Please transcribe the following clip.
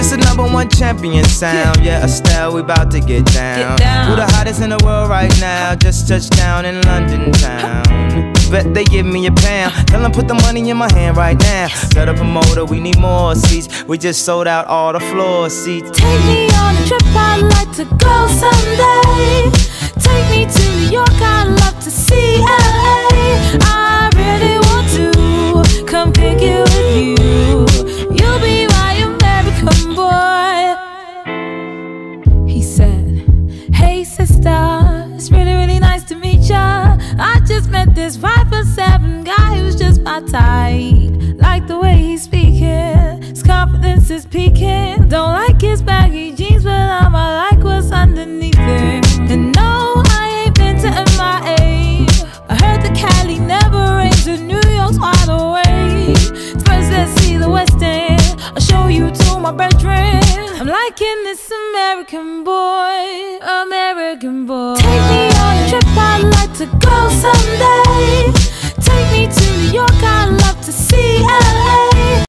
This is number one champion sound. Yeah, Estelle, we about to get down. Get down. Who the hottest in the world right now? Just touched down in London town. Bet they give me a pound. Tell them put the money in my hand right now. Set up a promoter, we need more seats. We just sold out all the floor seats. Take me on a trip, I'd like to go someday. Just met this five foot seven guy who's just my type. Like the way he's speaking, his confidence is peaking. Don't like his baggy jeans, but I'ma like what's underneath it. And no, I ain't been to MIA. I heard the Cali never rains, and New York's wide awake. First, let's see the West End. I'll show you to my bedroom. I'm liking this American boy, American boy. York, I'd love to see LA.